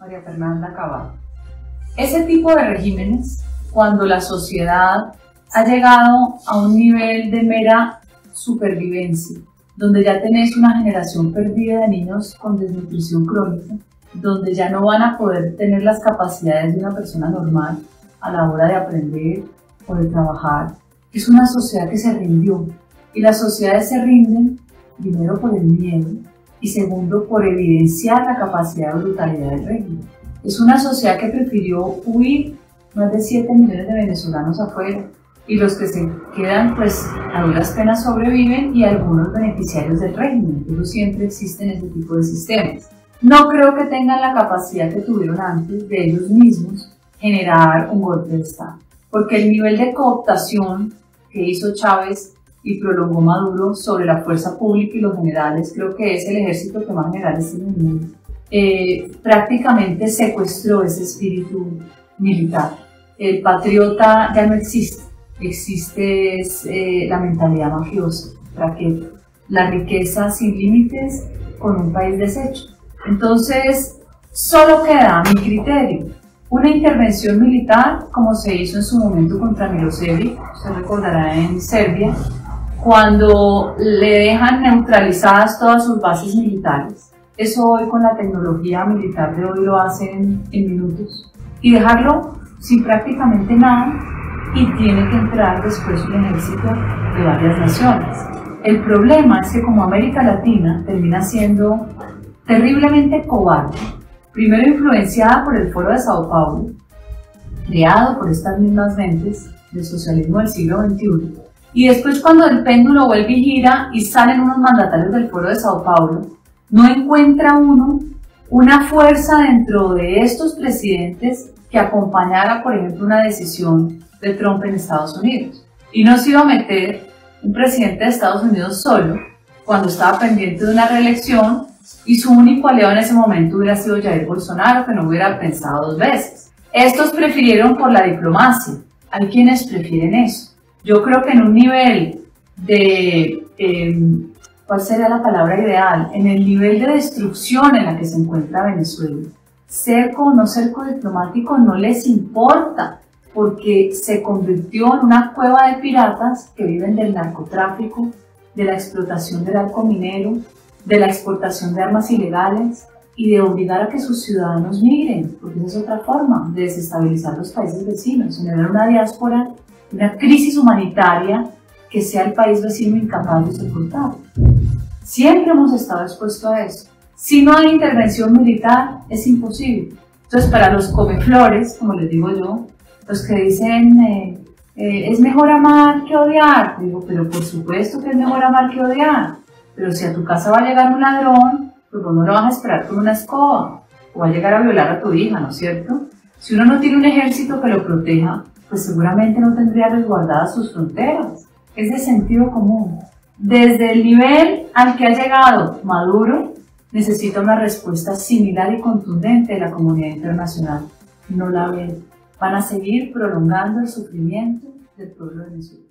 María Fernanda Cabal. Ese tipo de regímenes, cuando la sociedad ha llegado a un nivel de mera supervivencia, donde ya tenés una generación perdida de niños con desnutrición crónica, donde ya no van a poder tener las capacidades de una persona normal a la hora de aprender o de trabajar. Es una sociedad que se rindió y las sociedades se rinden primero por el miedo y segundo por evidenciar la capacidad de brutalidad del régimen. Es una sociedad que prefirió huir más de 7 millones de venezolanos afuera y los que se quedan pues a duras penas sobreviven y algunos beneficiarios del régimen, pero siempre existen ese tipo de sistemas. No creo que tengan la capacidad que tuvieron antes de ellos mismos generar un golpe de Estado, porque el nivel de cooptación que hizo Chávez y prolongó Maduro sobre la fuerza pública y los generales, creo que es el ejército que más generales tiene en el mundo, eh, prácticamente secuestró ese espíritu militar. El patriota ya no existe, existe eh, la mentalidad mafiosa, que la riqueza sin límites con un país deshecho. Entonces, solo queda, mi criterio, una intervención militar como se hizo en su momento contra Milosevic, se recordará en Serbia, cuando le dejan neutralizadas todas sus bases militares. Eso hoy con la tecnología militar de hoy lo hacen en minutos. Y dejarlo sin prácticamente nada y tiene que entrar después un ejército de varias naciones. El problema es que como América Latina termina siendo terriblemente cobarde, primero influenciada por el Foro de Sao Paulo, creado por estas mismas mentes del socialismo del siglo XXI, y después cuando el péndulo vuelve y gira y salen unos mandatarios del Foro de Sao Paulo, no encuentra uno una fuerza dentro de estos presidentes que acompañara, por ejemplo, una decisión de Trump en Estados Unidos. Y no se iba a meter un presidente de Estados Unidos solo cuando estaba pendiente de una reelección y su único aliado en ese momento hubiera sido Jair Bolsonaro, que no hubiera pensado dos veces. Estos prefirieron por la diplomacia. Hay quienes prefieren eso. Yo creo que en un nivel de, em, ¿cuál sería la palabra ideal? En el nivel de destrucción en la que se encuentra Venezuela. Cerco o no cerco diplomático no les importa porque se convirtió en una cueva de piratas que viven del narcotráfico, de la explotación del arco minero, de la exportación de armas ilegales y de obligar a que sus ciudadanos migren, porque esa es otra forma de desestabilizar los países vecinos, generar una diáspora, una crisis humanitaria que sea el país vecino incapaz de soportar. Siempre hemos estado expuestos a eso. Si no hay intervención militar, es imposible. Entonces, para los comeflores, como les digo yo, los que dicen eh, eh, es mejor amar que odiar, digo, pero por supuesto que es mejor amar que odiar. Pero si a tu casa va a llegar un ladrón, pues vos no lo vas a esperar con una escoba. O va a llegar a violar a tu hija, ¿no es cierto? Si uno no tiene un ejército que lo proteja, pues seguramente no tendría resguardadas sus fronteras. Es de sentido común. Desde el nivel al que ha llegado Maduro, necesita una respuesta similar y contundente de la comunidad internacional. No la ven. Van a seguir prolongando el sufrimiento del pueblo Venezuela.